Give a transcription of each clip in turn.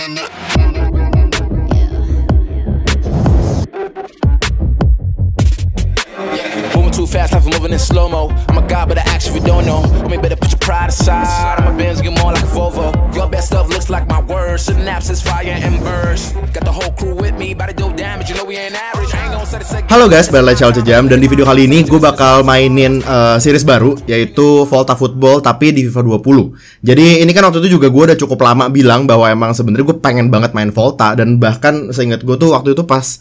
Moving too fast, life moving in slow mo. I'm a god, but I act if you don't know. Homie, better put your pride aside. I'm a Benz, get more like a Volvo. Your best stuff looks like my words. Synapses, fire, and burst. Got the whole crew with me, about to do damage. You know we ain't average. Halo guys, balik lagi channel Jam dan di video kali ini gue bakal mainin uh, series baru yaitu Volta Football tapi di FIFA 20. Jadi ini kan waktu itu juga gue udah cukup lama bilang bahwa emang sebenarnya gue pengen banget main Volta dan bahkan seingat gue tuh waktu itu pas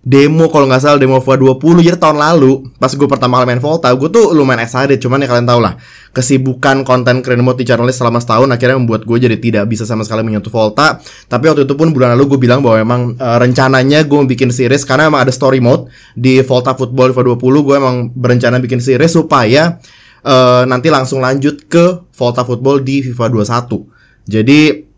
demo kalau nggak salah demo FIFA 20 jadi tahun lalu pas gue pertama kali main Volta gue tuh lumayan excited cuman ya kalian tau lah kesibukan konten keren mode di channel ini selama setahun akhirnya membuat gue jadi tidak bisa sama sekali menyentuh Volta. Tapi waktu itu pun bulan lalu gue bilang bahwa emang uh, rencananya gue bikin series karena emang ada story mode di Volta Football FIFA 20 gue emang berencana bikin series supaya uh, nanti langsung lanjut ke Volta Football di FIFA 21 jadi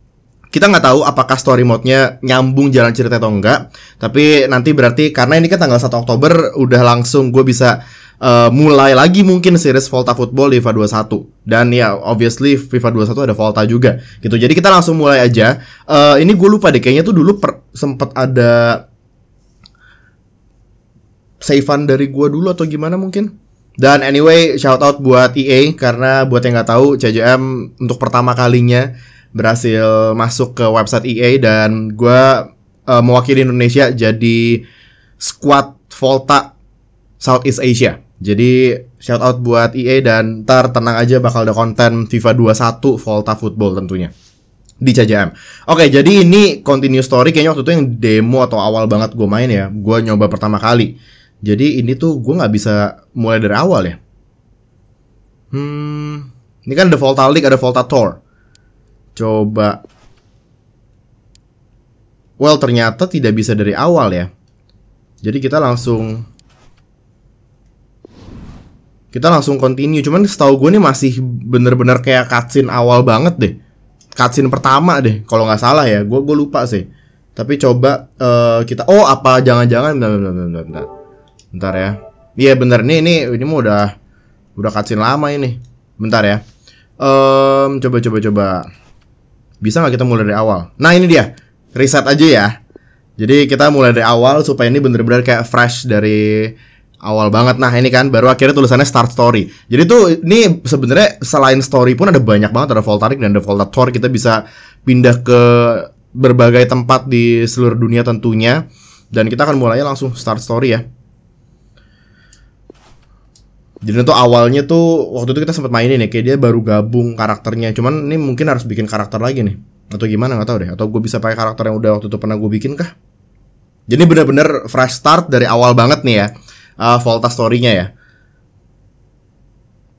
kita nggak tahu apakah story mode-nya nyambung jalan cerita atau enggak. Tapi nanti berarti karena ini kan tanggal 1 Oktober udah langsung gue bisa uh, mulai lagi mungkin series Volta Football di FIFA 21. Dan ya obviously FIFA 21 ada Volta juga gitu. Jadi kita langsung mulai aja. Uh, ini gue lupa deh kayaknya tuh dulu per, sempet ada savean dari gue dulu atau gimana mungkin. Dan anyway, shout out buat EA karena buat yang nggak tahu CJM untuk pertama kalinya berhasil masuk ke website EA dan gue uh, mewakili Indonesia jadi squad Volta Southeast Asia. Jadi shout out buat EA dan ntar tenang aja bakal ada konten FIFA 21 Volta Football tentunya di CJM. Oke, jadi ini continue story kayaknya waktu itu yang demo atau awal banget gue main ya. Gue nyoba pertama kali. Jadi ini tuh gue nggak bisa mulai dari awal ya. Hmm, ini kan ada Volta League, ada Volta Tour. Coba. Well, ternyata tidak bisa dari awal ya. Jadi kita langsung kita langsung continue. Cuman setahu gue nih masih bener-bener kayak cutscene awal banget deh. Cutscene pertama deh, kalau nggak salah ya. Gue gue lupa sih. Tapi coba uh, kita. Oh apa jangan-jangan bentar, bentar, bentar, bentar. bentar ya. Iya bener nih ini ini mau udah udah cutscene lama ini. Bentar ya. Um, coba coba coba. Bisa nggak kita mulai dari awal? Nah ini dia, reset aja ya. Jadi kita mulai dari awal supaya ini bener-bener kayak fresh dari awal banget. Nah ini kan baru akhirnya tulisannya start story. Jadi tuh ini sebenarnya selain story pun ada banyak banget ada Voltaric dan ada Volta Tour. Kita bisa pindah ke berbagai tempat di seluruh dunia tentunya. Dan kita akan mulainya langsung start story ya. Jadi tuh awalnya tuh waktu itu kita sempat mainin ya kayak dia baru gabung karakternya. Cuman ini mungkin harus bikin karakter lagi nih atau gimana nggak tahu deh. Atau gue bisa pakai karakter yang udah waktu itu pernah gue bikin kah? Jadi bener-bener fresh start dari awal banget nih ya uh, Volta story-nya ya.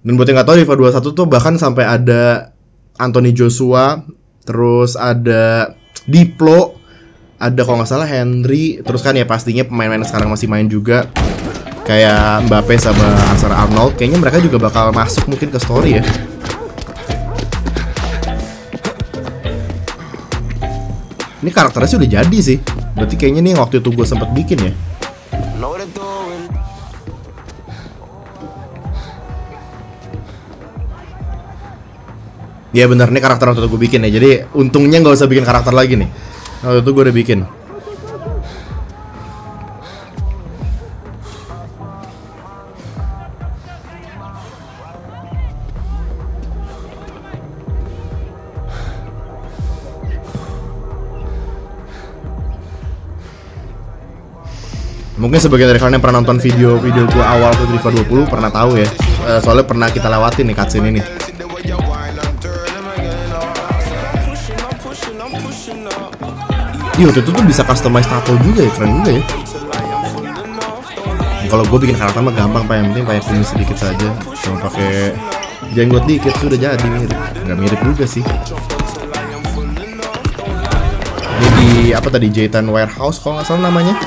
Dan buat yang nggak tahu di FIFA 21 tuh bahkan sampai ada Anthony Joshua, terus ada Diplo, ada kalau nggak salah Henry, terus kan ya pastinya pemain-pemain sekarang masih main juga kayak Mbappe sama Hazard Arnold kayaknya mereka juga bakal masuk mungkin ke story ya. Ini karakternya sih udah jadi sih. Berarti kayaknya nih waktu itu gue sempet bikin ya. Ya bener nih karakter waktu itu gue bikin ya. Jadi untungnya nggak usah bikin karakter lagi nih. Waktu itu gue udah bikin Mungkin sebagian dari kalian yang pernah nonton video-video gue awal FIFA 20 pernah tahu ya. Uh, soalnya pernah kita lewatin nih cutscene ini. Iya, waktu itu tuh bisa customize tato juga ya, keren juga ya. Nah, kalau gue bikin karakter mah gampang, pak yang penting pakai kumis sedikit saja, cuma pakai jenggot dikit sudah jadi mirip. Gak mirip juga sih. Di apa tadi Jaitan Warehouse kalau nggak salah namanya.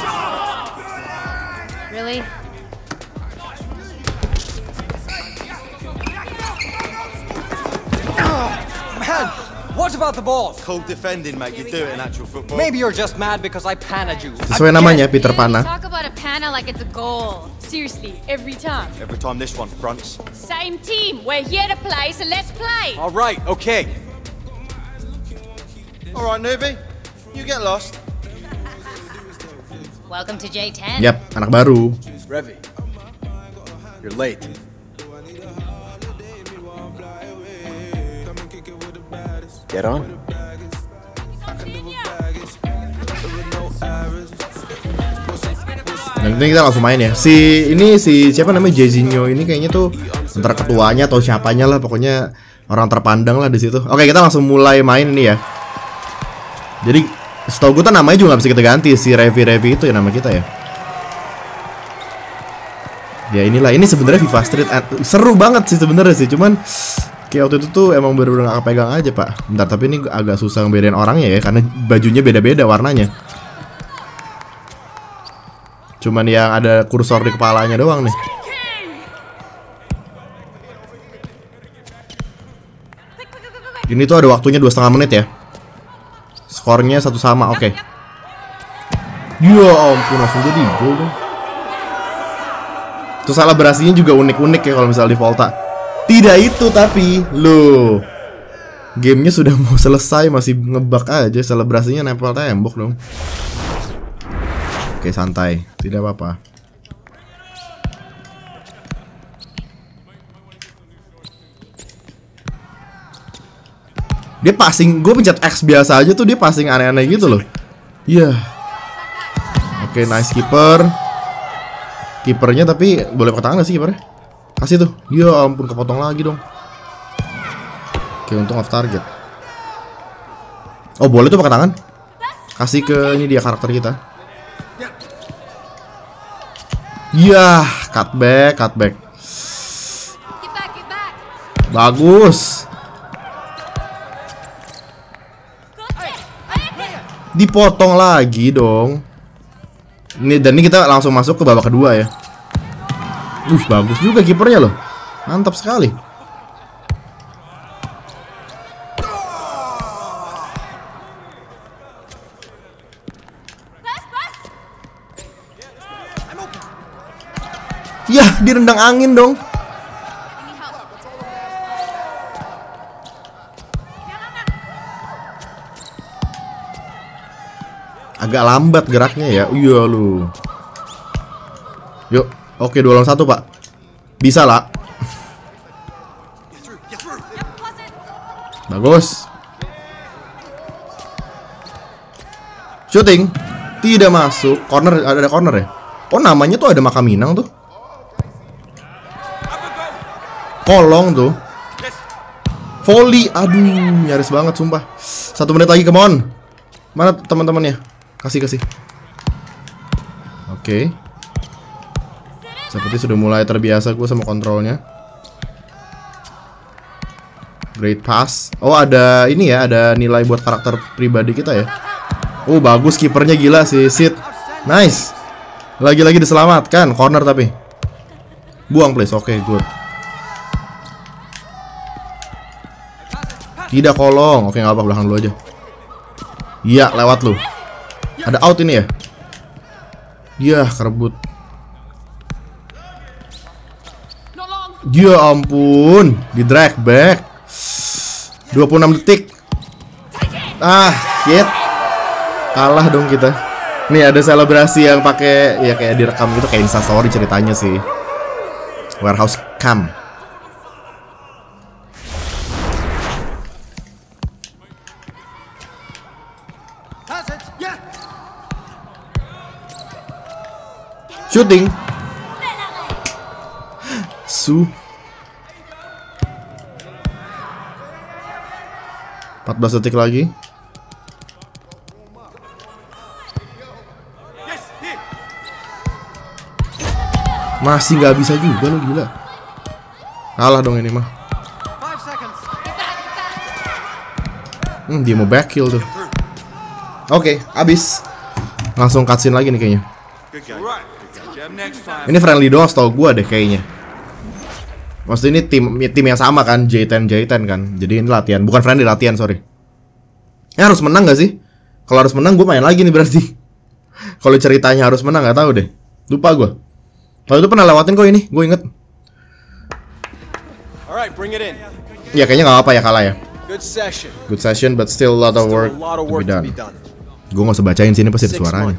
About the ball? Cold defending, mate. You do it in actual football. Maybe you're just mad because I panned you. Sesuai namanya Peter Pana. Talk about a panna like it's a goal. Seriously, every time. Every time this one fronts. Same team. We're here to play, so let's play. All right, okay. All right, newbie. You get lost. Welcome to J10. Yep, anak baru. Revy, you're late. Get on. Kita langsung main ya. Si ini si siapa namanya Jezinho ini kayaknya tuh antara ketuanya atau siapanya lah pokoknya orang terpandang lah di situ. Oke, kita langsung mulai main ini ya. Jadi setahu gue tuh namanya juga nggak bisa kita ganti si Revi Revi itu ya nama kita ya. Ya inilah ini sebenarnya FIFA Street seru banget sih sebenarnya sih cuman kayak waktu itu tuh emang bener-bener gak kepegang aja pak Bentar tapi ini agak susah ngebedain orangnya ya karena bajunya beda-beda warnanya Cuman yang ada kursor di kepalanya doang nih. Ini tuh ada waktunya dua setengah menit ya. Skornya satu sama, oke. Ya ampun, langsung jadi gol. Terus selebrasinya juga unik-unik ya kalau misalnya di Volta. Tidak itu tapi, loh. Gamenya sudah mau selesai masih ngebak aja selebrasinya nempel tembok dong. Oke santai, tidak apa-apa. Dia passing, gue pencet X biasa aja tuh dia passing aneh-aneh gitu loh. Iya. Oke, nice keeper. Kipernya tapi boleh pakai tangan gak sih kipernya? Kasih tuh. Ya ampun kepotong lagi dong. Oke, untung off target. Oh, boleh tuh pakai tangan? Kasih ke ini dia karakter kita. Iya, back, get back. Bagus. Dipotong lagi dong. Ini dan ini kita langsung masuk ke babak kedua ya. Uh, bagus juga kipernya loh. Mantap sekali. Yah, direndang angin dong. Agak lambat geraknya ya. Iya lu. Yuk, oke dua lawan satu pak. Bisa lah. Bagus. Shooting tidak masuk. Corner ada, ada corner ya. Oh namanya tuh ada Makaminang tuh. Kolong tuh. Volley, aduh nyaris banget sumpah. Satu menit lagi, come on. Mana teman-temannya? Kasih kasih. Oke. Seperti sudah mulai terbiasa gue sama kontrolnya. Great pass. Oh ada ini ya, ada nilai buat karakter pribadi kita ya. Oh bagus kipernya gila sih, Sid. Nice. Lagi-lagi diselamatkan, corner tapi. Buang please, oke good. Tidak kolong, oke nggak apa belakang dulu aja. Iya lewat lu. Ada out ini ya? Iya kerebut. Ya ampun, di drag back. 26 detik. Ah, shit. Kalah dong kita. Nih ada selebrasi yang pakai ya kayak direkam gitu kayak instastory ceritanya sih. Warehouse cam. Shooting. Su. 14 detik lagi. Masih nggak bisa juga lo gila. Kalah dong ini mah. Hmm, dia mau back kill tuh. Oke, abis. Langsung cutscene lagi nih kayaknya. Ini friendly doang setahu gua deh kayaknya. Maksudnya ini tim tim yang sama kan, J10 J10 kan. Jadi ini latihan, bukan friendly latihan, sorry. Ya harus menang gak sih? Kalau harus menang gue main lagi nih berarti. Kalau ceritanya harus menang nggak tahu deh. Lupa gua. Kalau itu pernah lewatin kok ini, gue inget. All right, bring it in. Ya kayaknya nggak apa ya kalah ya. Good session. Good session, but still a lot of work, a lot of to work be to done. be done. Gue nggak usah bacain sini pasti ada suaranya.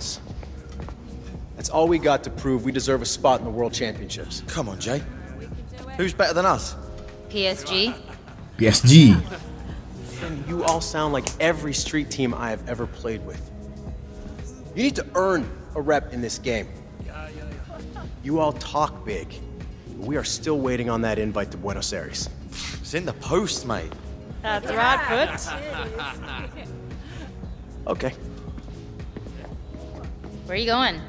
That's all we got to prove we deserve a spot in the World Championships. Come on, Jay. Who's better than us? PSG? PSG. And you all sound like every street team I have ever played with. You need to earn a rep in this game. You all talk big. We are still waiting on that invite to Buenos Aires. It's in the post, mate. That's right, Put. Okay. Where are you going?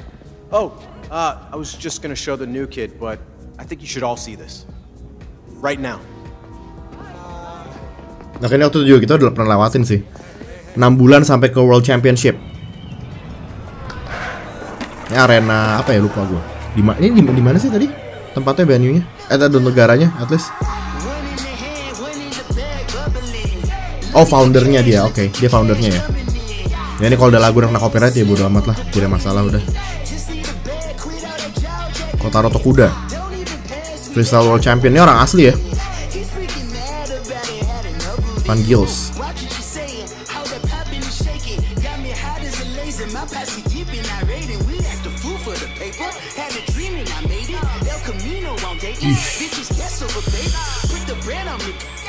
Oh, uh, I was just gonna show the new kid, but I think you should all see this. Right now. Nah kayaknya waktu itu juga kita udah pernah lewatin sih. 6 bulan sampai ke World Championship. Ini arena apa ya? Lupa gue di Ini di, di mana sih tadi? Tempatnya venue-nya? Eh tadi negaranya at least. Oh foundernya dia, oke Dia foundernya ya. Ya ini kalau udah lagu yang kena copyright ya bodo amat lah. Tidak masalah udah. Kotaro Tokuda Freestyle World Champion. Ini orang asli ya? Van Gils.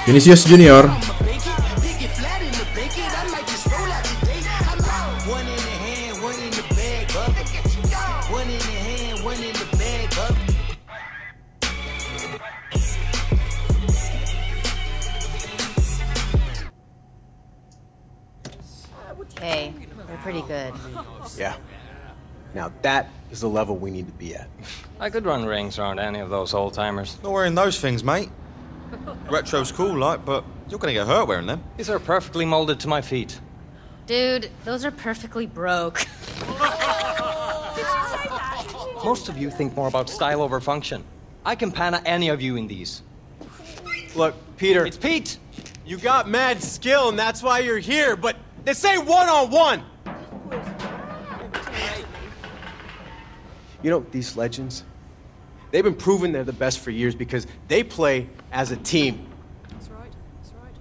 Vinicius Junior Now that is the level we need to be at. I could run rings around any of those old timers. Not wearing those things, mate. Retro's cool, like, but you're gonna get hurt wearing them. These are perfectly molded to my feet. Dude, those are perfectly broke. Most of you think more about style over function. I can pana any of you in these. Look, Peter, It's Pete! you got mad skill and that's why you're here, but this ain't one on one. You know, these legends, they've been proving they're the best for years because they play as a team. That's right, that's right.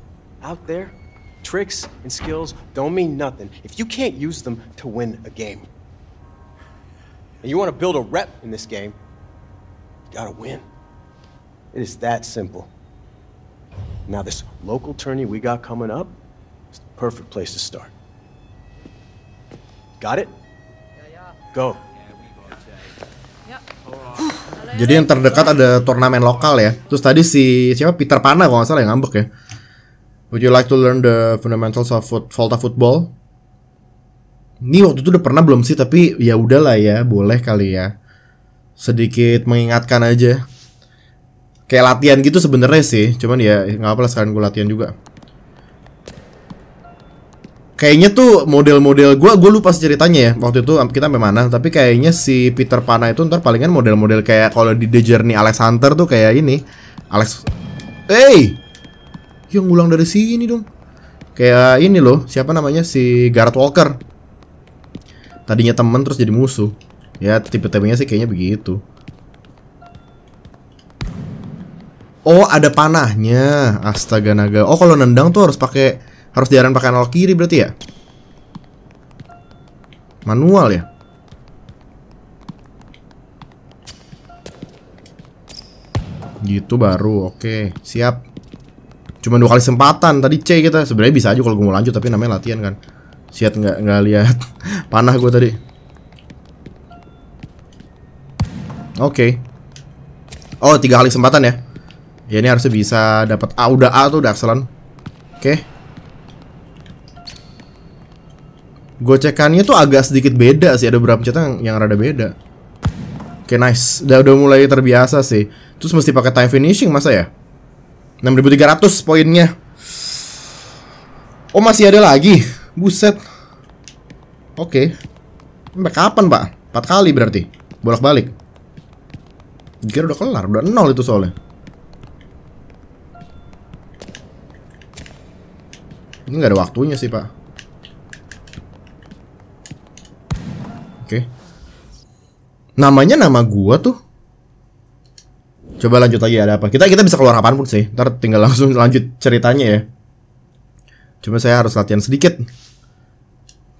Out there, tricks and skills don't mean nothing if you can't use them to win a game. And you want to build a rep in this game, you gotta win. It is that simple. Now, this local tourney we got coming up is the perfect place to start. Got it? Yeah, yeah. Go. Jadi yang terdekat ada turnamen lokal ya. Terus tadi si siapa Peter Pana kalau nggak salah yang ngambek ya. Would you like to learn the fundamentals of foot, Volta football? Ini waktu itu udah pernah belum sih tapi ya udahlah ya, boleh kali ya. Sedikit mengingatkan aja. Kayak latihan gitu sebenarnya sih, cuman ya nggak apa lah sekarang gue latihan juga. Kayaknya tuh model-model gua gue lupa ceritanya ya. Waktu itu kita mana. Tapi kayaknya si Peter Pana itu ntar palingan model-model kayak kalau di The Journey Alex tuh kayak ini. Alex Hey! Yang ngulang dari sini dong. Kayak ini loh siapa namanya? Si Gareth Walker. Tadinya temen terus jadi musuh. Ya tipe-tipenya sih kayaknya begitu. Oh ada panahnya. Astaga naga. Oh kalau nendang tuh harus pakai harus diarahin pakai analog kiri berarti ya? Manual ya? Gitu baru, oke, siap. Cuma dua kali kesempatan tadi C kita sebenarnya bisa aja kalau gue mau lanjut tapi namanya latihan kan. Siap nggak nggak lihat panah gue tadi. Oke. Oh tiga kali kesempatan ya? Ya ini harusnya bisa dapat A udah A tuh udah excellent. Oke. Gocekannya tuh agak sedikit beda sih, ada beberapa pencetang yang, yang rada beda. Oke, nice. Udah udah mulai terbiasa sih. Terus mesti pakai time finishing masa ya? 6300 poinnya. Oh, masih ada lagi. Buset. Oke. Sampai kapan, Pak? 4 kali berarti. Bolak-balik. Kira udah kelar, udah nol itu soalnya. Ini nggak ada waktunya sih, Pak. Oke. Namanya nama gua tuh. Coba lanjut lagi ada apa? Kita kita bisa keluar kapan pun sih. Ntar tinggal langsung lanjut ceritanya ya. Cuma saya harus latihan sedikit.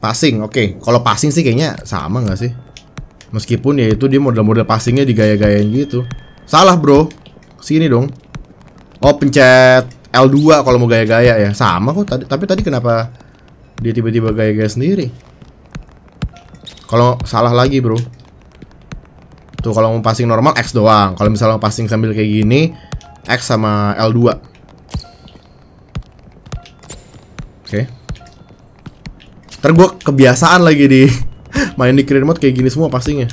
Passing, oke. Kalau passing sih kayaknya sama nggak sih? Meskipun ya itu dia model-model passingnya digaya-gayain gitu. Salah bro. Sini dong. Oh pencet L2 kalau mau gaya-gaya ya. Sama kok tadi. Tapi tadi kenapa dia tiba-tiba gaya-gaya sendiri? Kalau salah lagi bro. Tuh kalau mau passing normal X doang. Kalau misalnya mau passing sambil kayak gini X sama L2. Oke. Ntar gue kebiasaan lagi di main di career mode kayak gini semua passingnya.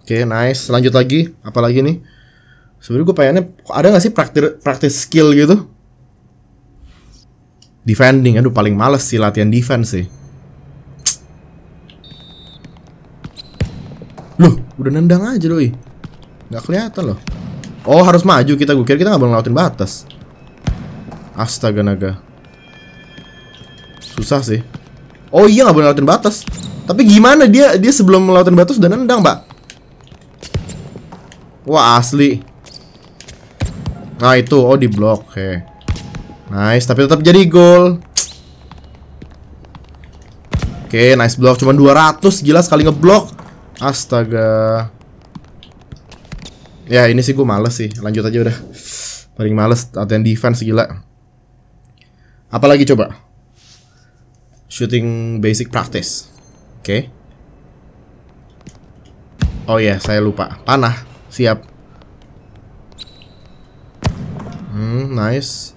Oke, nice. Lanjut lagi. Apa lagi nih? Sebenarnya gue pengennya ada nggak sih praktis praktis skill gitu? Defending, aduh paling males sih latihan defense sih. Loh, udah nendang aja doi. Nggak kelihatan loh. Oh, harus maju kita. Gue kira kita nggak boleh ngelawatin batas. Astaga naga. Susah sih. Oh iya nggak boleh ngelawatin batas. Tapi gimana dia dia sebelum melautin batas udah nendang, Mbak? Wah, asli. Nah, itu oh di blok. Oke. Nice, tapi tetap jadi gol. Oke, nice block. Cuman 200 gila sekali ngeblok. Astaga. Ya, ini sih gue males sih. Lanjut aja udah. Paling males latihan defense gila. Apalagi coba? Shooting basic practice. Oke. Oh ya, yeah, saya lupa. Panah. Siap. Hmm, nice.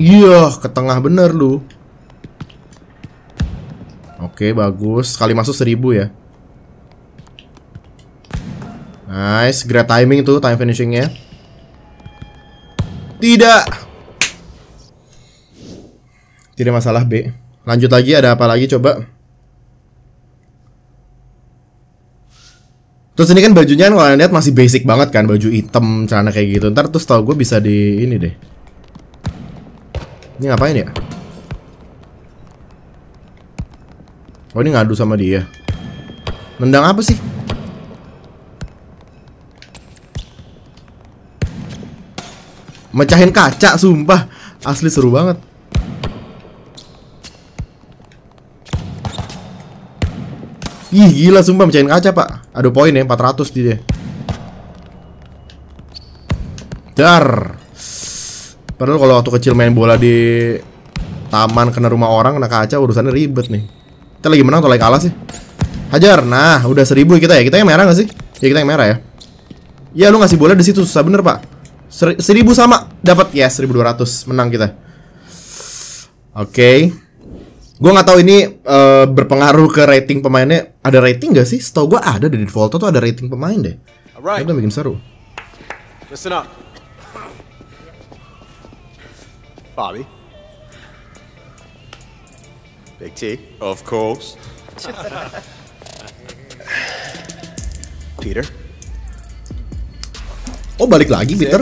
Iya, ke tengah bener lu. Oke, bagus. Sekali masuk seribu ya. Nice, great timing tuh time finishingnya. Tidak. Tidak masalah B. Lanjut lagi, ada apa lagi coba? Terus ini kan bajunya kan kalau lihat masih basic banget kan, baju hitam, celana kayak gitu. Ntar terus tau gue bisa di ini deh. Ini ngapain ya? Oh ini ngadu sama dia. Nendang apa sih? Mecahin kaca sumpah. Asli seru banget. Ih gila sumpah mecahin kaca pak. Ada poin ya 400 di dia. Dar Padahal kalau waktu kecil main bola di taman kena rumah orang kena kaca urusannya ribet nih. Kita lagi menang atau lagi kalah sih? Hajar. Nah, udah seribu kita ya. Kita yang merah gak sih? Ya kita yang merah ya. Ya lu ngasih bola di situ susah bener pak. Ser seribu sama dapat ya yes, 1200 menang kita. Oke. Okay. Gue nggak tahu ini uh, berpengaruh ke rating pemainnya. Ada rating gak sih? Setahu gue ada di default tuh ada rating pemain deh. Alright. Itu bikin seru. Listen up. Bobby. Big T. Of course. Peter. Oh, balik lagi, Peter.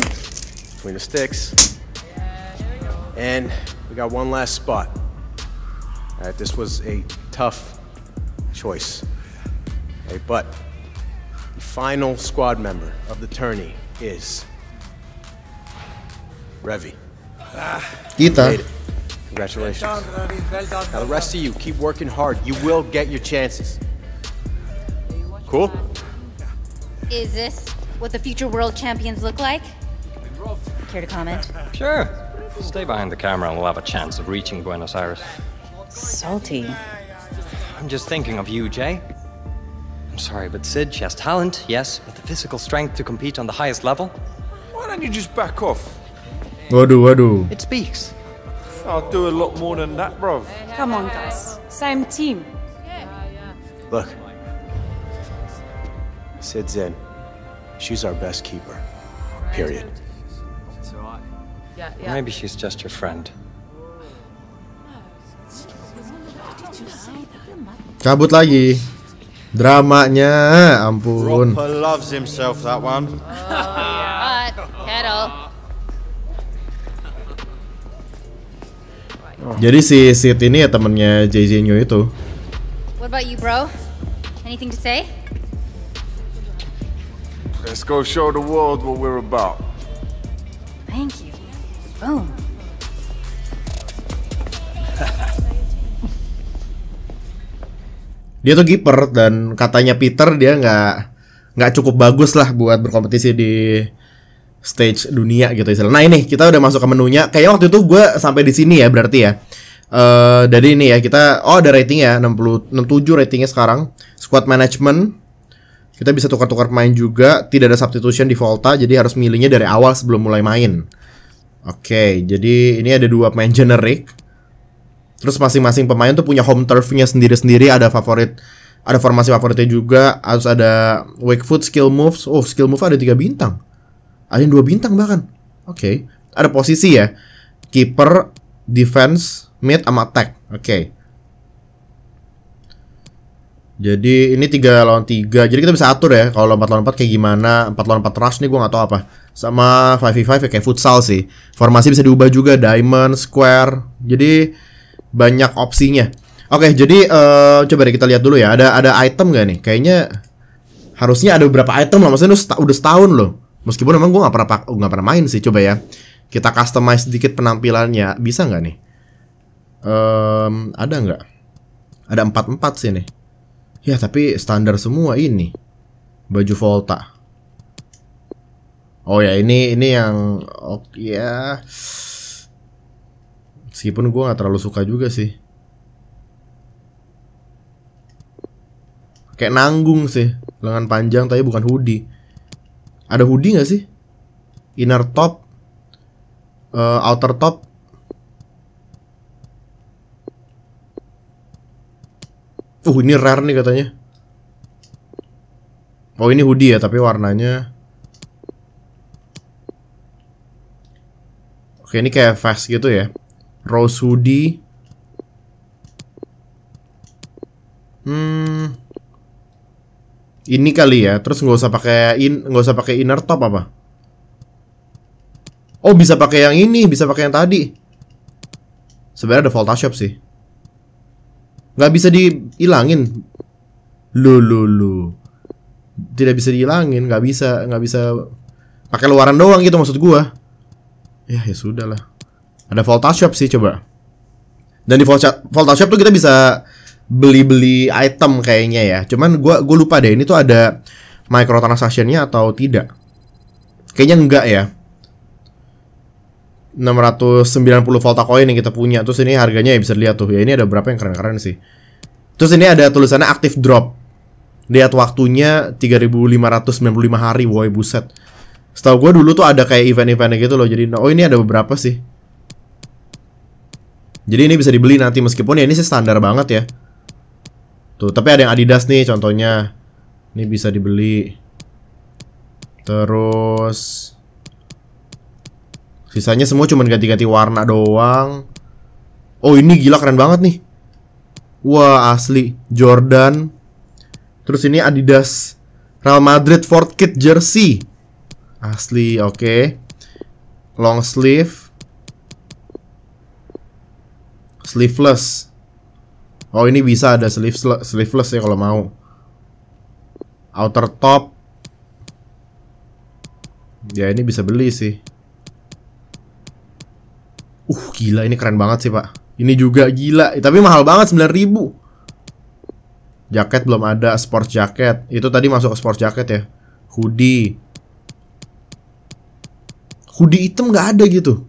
Between the sticks. And we got one last spot. All right, this was a tough choice. Okay, but the final squad member of the tourney is Revi. Kita. Congratulations. Now the rest of you, keep working hard. You will get your chances. Cool? Is this what the future world champions look like? Care to comment? Sure. Stay behind the camera and we'll have a chance of reaching Buenos Aires. Salty. I'm just thinking of you, Jay. I'm sorry, but Sid, she has talent, yes, but the physical strength to compete on the highest level? Why don't you just back off? Waduh, waduh. It speaks. I'll do a lot more than that, bro. Come on, guys. Same team. Look. Sid's in. She's our best keeper. Period. Yeah, Maybe she's just your friend. Cabut lagi. Dramanya, ampun. Roper loves himself, that one. Oh. Jadi si Sid ini ya temennya JJ New itu. What about you, bro? Anything to say? Let's go show the world what we're about. Thank you. Boom. dia tuh giper dan katanya Peter dia nggak nggak cukup bagus lah buat berkompetisi di stage dunia gitu istilah. Nah ini kita udah masuk ke menunya. Kayak waktu itu gue sampai di sini ya berarti ya. Eh dari ini ya kita oh ada rating ya 60 67 ratingnya sekarang. Squad management kita bisa tukar-tukar pemain juga, tidak ada substitution di Volta jadi harus milihnya dari awal sebelum mulai main. Oke, jadi ini ada dua pemain generic. Terus masing-masing pemain tuh punya home turfnya sendiri-sendiri, ada favorit, ada formasi favoritnya juga, harus ada wake foot skill moves. Oh, skill move ada tiga bintang. Ada yang dua bintang bahkan. Oke, ada posisi ya. Keeper, defense, mid, sama attack. Oke. Jadi ini tiga lawan tiga. Jadi kita bisa atur ya kalau empat lawan empat kayak gimana. Empat lawan empat rush nih gue nggak tahu apa. Sama 5v5 ya kayak futsal sih. Formasi bisa diubah juga diamond, square. Jadi banyak opsinya. Oke, jadi eh, coba deh kita lihat dulu ya. Ada ada item gak nih? Kayaknya harusnya ada beberapa item lah. Maksudnya udah setahun loh. Meskipun emang gue nggak pernah pak- nggak pernah main sih. Coba ya. Kita customize sedikit penampilannya. Bisa nggak nih? Em, ada nggak? Ada empat empat sih nih. Ya tapi standar semua ini baju Volta. Oh ya ini ini yang oh ya. Meskipun gue nggak terlalu suka juga sih. Kayak nanggung sih, lengan panjang tapi bukan hoodie. Ada hoodie nggak sih? Inner top, eh, outer top. Uh ini rare nih katanya. Oh ini hoodie ya tapi warnanya Oke ini kayak vest gitu ya Rose hoodie Hmm Ini kali ya Terus nggak usah pakai in nggak usah pakai inner top apa? Oh bisa pakai yang ini Bisa pakai yang tadi. Sebenarnya ada Volta Shop sih. Nggak bisa dihilangin. Lu lu lu. Tidak bisa dihilangin nggak bisa nggak bisa pakai luaran doang gitu maksud gua. Ya ya sudah lah ada Volta Shop sih coba. Dan di Volta, Volta Shop tuh kita bisa beli-beli item kayaknya ya. Cuman gua gua lupa deh ini tuh ada microtransaction-nya atau tidak? Kayaknya enggak ya. 690 Volta coin yang kita punya. Terus ini harganya ya bisa dilihat tuh. Ya ini ada berapa yang keren-keren sih. Terus ini ada tulisannya aktif drop. Lihat waktunya 3595 hari Woy buset. Setahu gue dulu tuh ada kayak event-eventnya gitu loh. Jadi oh ini ada beberapa sih. Jadi ini bisa dibeli nanti. Meskipun ya ini sih standar banget ya Tuh tapi ada yang Adidas nih contohnya Ini bisa dibeli Terus Sisanya semua cuma ganti-ganti warna doang. Oh ini gila keren banget nih. Wah asli Jordan. Terus ini Adidas Real Madrid Fort Kit jersey. Asli oke. Okay. Long sleeve. Sleeveless. Oh ini bisa ada sleeveless, sleeveless ya kalau mau. Outer top. Ya ini bisa beli sih. Uh gila ini keren banget sih pak. Ini juga gila. Tapi mahal banget 9000 Jaket belum ada Sports jacket Itu tadi masuk ke sports jacket ya. Hoodie. Hoodie hitam nggak ada gitu.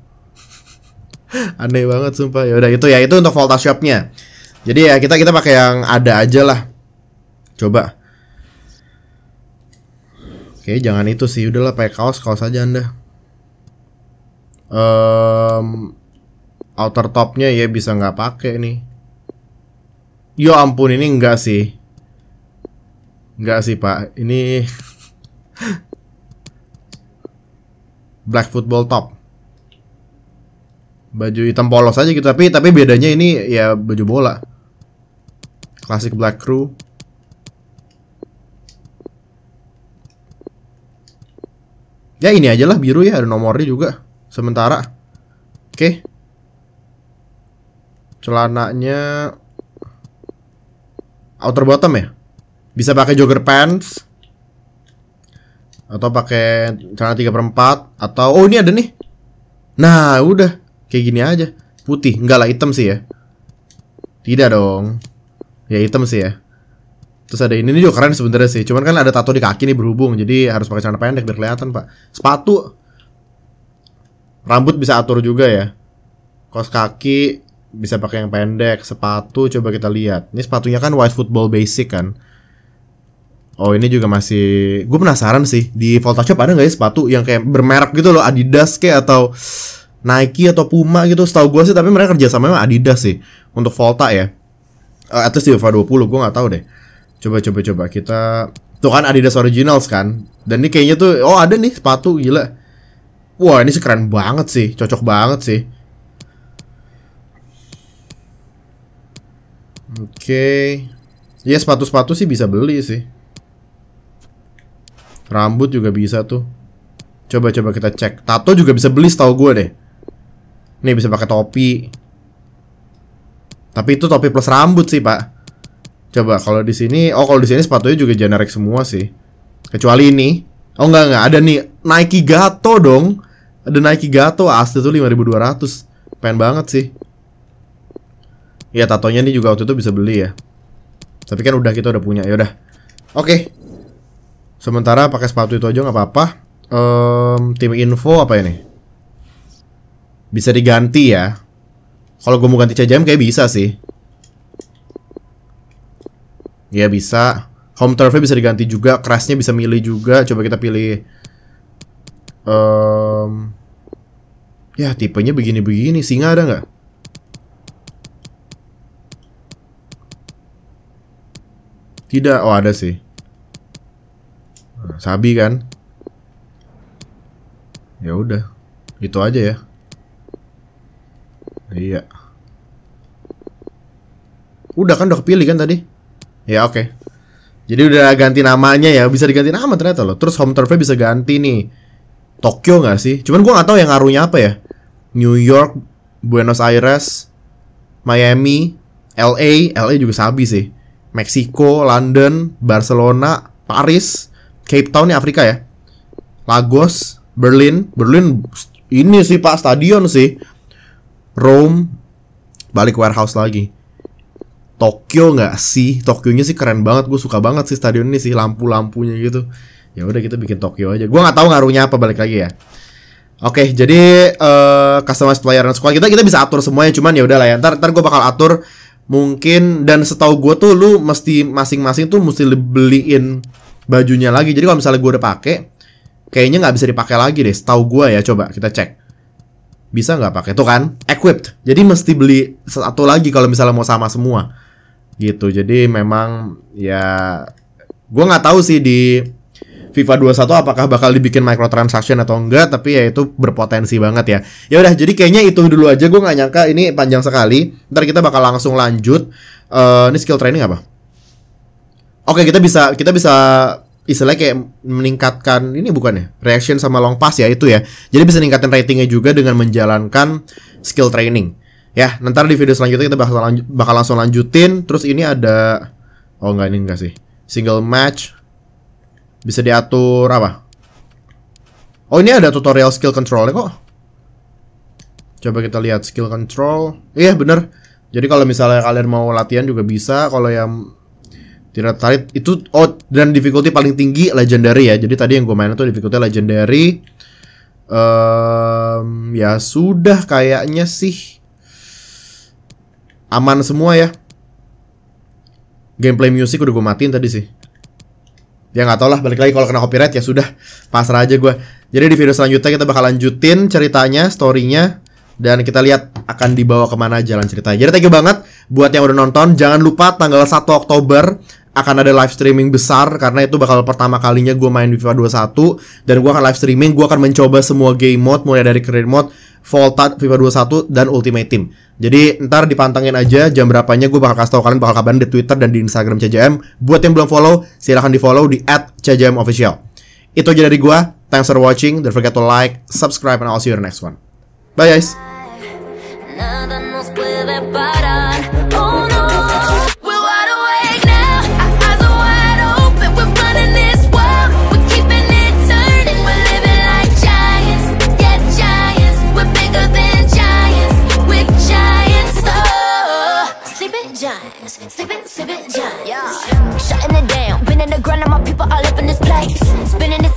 Aneh banget sumpah. Ya udah itu ya itu untuk Volta Shopnya Jadi ya kita kita pakai yang ada aja lah Coba Oke jangan itu sih Udahlah pakai kaos kaos aja anda um, outer topnya ya bisa nggak pakai nih. Yo ampun ini enggak sih. Enggak sih pak. Ini black football top. Baju hitam polos aja gitu tapi tapi bedanya ini ya baju bola. Klasik black crew. Ya ini aja lah biru ya ada nomornya juga. Sementara. Oke. Okay celananya outer bottom ya? Bisa pakai jogger pants. Atau pakai celana 3 per 4 atau oh ini ada nih. Nah udah. Kayak gini aja. Putih. Enggak lah hitam sih ya. Tidak dong ya hitam sih ya Terus ada ini, ini juga keren sebenarnya sih. Cuman kan ada tato di kaki nih berhubung, jadi harus pakai celana pendek biar kelihatan pak. Sepatu, rambut bisa atur juga ya. Kos kaki bisa pakai yang pendek. Sepatu coba kita lihat. Ini sepatunya kan white football basic kan. Oh ini juga masih, gue penasaran sih di Volta Shop ada nggak ya sepatu yang kayak bermerek gitu loh Adidas kayak atau Nike atau Puma gitu. Setahu gue sih tapi mereka kerja sama sama Adidas sih untuk Volta ya. Uh, at least di Volta 20 gue nggak tahu deh. Coba coba coba kita tuh kan Adidas Originals kan. Dan ini kayaknya tuh oh ada nih sepatu gila. Wah, ini sih keren banget sih, cocok banget sih. Oke. Ya sepatu-sepatu sih bisa beli sih. Rambut juga bisa tuh. Coba coba kita cek. Tato juga bisa beli setahu gue deh. Nih bisa pakai topi. Tapi itu topi plus rambut sih, Pak. Coba kalau di sini, oh kalau di sini sepatunya juga generik semua sih. Kecuali ini. Oh enggak enggak, ada nih Nike Gato dong. Ada Nike Gato asli tuh 5200. Pengen banget sih. Ya tatonya ini juga waktu itu bisa beli ya. Tapi kan udah kita udah punya. Ya udah. Oke. Sementara pakai sepatu itu aja nggak apa-apa. Um, tim info apa ini? Bisa diganti ya. Kalau gue mau ganti CJM kayak bisa sih. Ya bisa. Home turfnya bisa diganti juga, kerasnya bisa milih juga. Coba kita pilih. Um, ya tipenya begini-begini. Singa ada nggak? Tidak. Oh ada sih. Sabi kan? Ya udah. Itu aja ya. Iya. Udah kan udah kepilih kan tadi? Ya oke. Okay. Jadi udah ganti namanya ya, bisa diganti nama ternyata loh. Terus home turfnya bisa ganti nih. Tokyo nggak sih? Cuman gua nggak tahu yang ngaruhnya apa ya. New York, Buenos Aires, Miami, LA, LA juga sabi sih. Meksiko, London, Barcelona, Paris, Cape Town nih Afrika ya. Lagos, Berlin, Berlin ini sih Pak stadion sih. Rome, balik warehouse lagi. Tokyo nggak sih? Tokyonya sih keren banget. Gue suka banget sih stadion ini sih lampu-lampunya gitu. Ya udah kita bikin Tokyo aja. Gue nggak tahu ngaruhnya apa balik lagi ya. Oke, jadi uh, customize player dan squad kita kita bisa atur semuanya. Cuman ya udah lah ya. Ntar ntar gue bakal atur mungkin dan setahu gue tuh lu mesti masing-masing tuh mesti beliin bajunya lagi. Jadi kalau misalnya gue udah pakai, kayaknya nggak bisa dipakai lagi deh. Setahu gue ya, coba kita cek. Bisa nggak pakai? Tuh kan, equipped. Jadi mesti beli satu lagi kalau misalnya mau sama semua. Gitu. Jadi memang ya, gue nggak tahu sih di FIFA 21 apakah bakal dibikin microtransaction atau enggak tapi ya itu berpotensi banget ya ya udah jadi kayaknya itu dulu aja gue nggak nyangka ini panjang sekali ntar kita bakal langsung lanjut uh, ini skill training apa oke kita bisa kita bisa istilahnya kayak meningkatkan ini bukan ya reaction sama long pass ya itu ya jadi bisa meningkatkan ratingnya juga dengan menjalankan skill training ya nanti di video selanjutnya kita bakal lanjut, bakal langsung lanjutin terus ini ada oh enggak ini enggak sih single match bisa diatur apa? Oh ini ada tutorial skill control kok. Coba kita lihat skill control. Iya bener. Jadi kalau misalnya kalian mau latihan juga bisa. Kalau yang tidak tertarik itu oh dan difficulty paling tinggi legendary ya. Jadi tadi yang gue main itu difficulty legendary. Um, ya sudah kayaknya sih aman semua ya. Gameplay music udah gue matiin tadi sih ya nggak tau lah balik lagi kalau kena copyright ya sudah pasrah aja gue jadi di video selanjutnya kita bakal lanjutin ceritanya storynya dan kita lihat akan dibawa ke mana jalan ceritanya jadi thank you banget buat yang udah nonton jangan lupa tanggal 1 Oktober akan ada live streaming besar karena itu bakal pertama kalinya gue main FIFA 21 dan gue akan live streaming gue akan mencoba semua game mode mulai dari career mode Volta, FIFA 21, dan Ultimate Team. Jadi ntar dipantengin aja jam berapanya gue bakal kasih tau kalian bakal kabarin di Twitter dan di Instagram CJM. Buat yang belum follow, silahkan di follow di @CJMOfficial. Itu aja dari gue. Thanks for watching. Don't forget to like, subscribe, and I'll see you in the next one. Bye guys. this place, spinning this